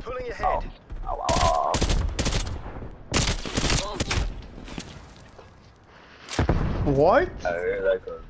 pulling ahead. Oh. Ow, ow, ow. What? Oh.